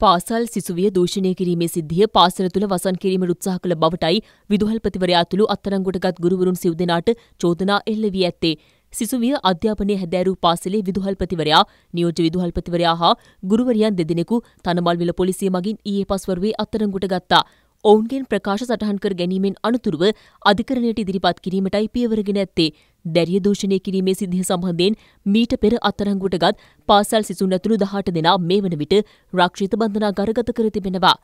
පාසල් සිසුවිය දූෂණය කිරීමේ සිද්ධිය පාසල තුළ වසන් කිරීමට උත්සාහ කළ බවටයි විදුහල්පතිවරයා ඇතුළු අත්අඩංගුවටගත් ගුරුවරුන් සිව් දෙනාට චෝදනා එල්ල වී ඇත්තේ. සිසුවිය අධ්‍යාපනය හැදෑරූ පාසලේ විදුහල්පතිවරයා, නියෝජ්‍ය විදුහල්පතිවරයා හා ගුරුවරියන් දෙදෙනෙකු තනමල්විල පොලිසිය මගින් ඊයේ පස්වරුවේ අත්අඩංගුවට ගත්තා. ඔවුන්ගෙන් ප්‍රකාශ සටහන් කර ගැනීමෙන් අනතුරුව අධිකරණයට ඉදිරිපත් කිරීමටයි පියවරගෙන ඇත්තේ. දැරිය දූෂණය කිරීමේ සිද්ධිය සම්බන්ධයෙන් මීට පෙර අත්අඩංගුවට ගත් පාසල් සිසුන් ඇතුළු 18 දෙනා මේ වන විට රක්ෂිත බන්ධනාගාරගත කර තිබෙනවා.